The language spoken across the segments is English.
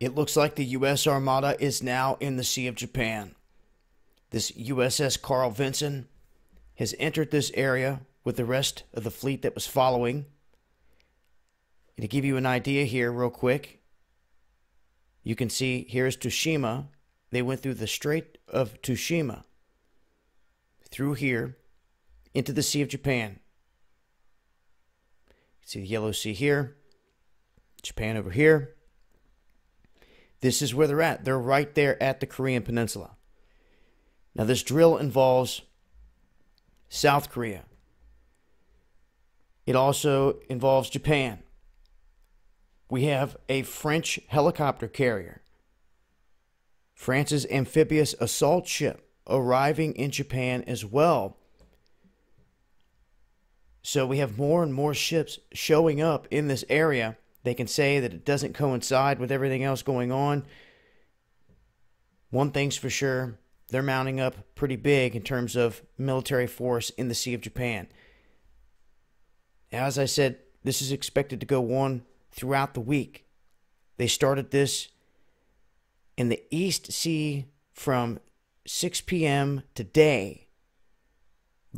It looks like the U.S. Armada is now in the Sea of Japan. This USS Carl Vinson has entered this area with the rest of the fleet that was following. And to give you an idea here, real quick, you can see here's Tsushima. They went through the Strait of Tsushima, through here, into the Sea of Japan. See the Yellow Sea here, Japan over here. This is where they're at. They're right there at the Korean Peninsula. Now, this drill involves South Korea. It also involves Japan. We have a French helicopter carrier, France's amphibious assault ship arriving in Japan as well. So we have more and more ships showing up in this area. They can say that it doesn't coincide with everything else going on. One thing's for sure they're mounting up pretty big in terms of military force in the Sea of Japan. As I said, this is expected to go on throughout the week. They started this in the East Sea from 6 p.m. today,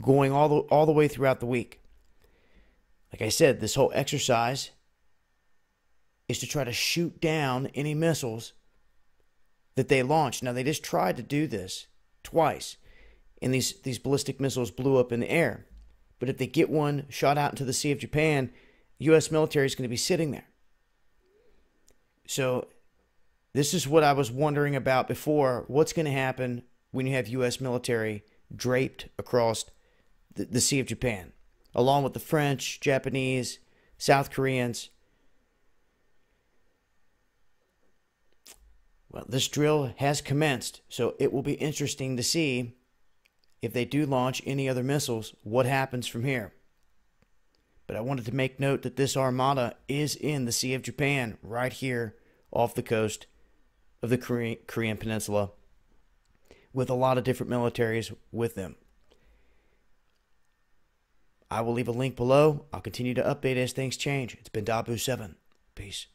going all the, all the way throughout the week. Like I said, this whole exercise is to try to shoot down any missiles that they launched. Now, they just tried to do this twice, and these, these ballistic missiles blew up in the air. But if they get one shot out into the Sea of Japan, U.S. military is going to be sitting there. So, this is what I was wondering about before. What's going to happen when you have U.S. military draped across the, the Sea of Japan, along with the French, Japanese, South Koreans? Well, this drill has commenced, so it will be interesting to see if they do launch any other missiles, what happens from here. But I wanted to make note that this armada is in the Sea of Japan, right here off the coast of the Korean, Peninsula, with a lot of different militaries with them. I will leave a link below. I'll continue to update as things change. It's been Dahboo7. Peace.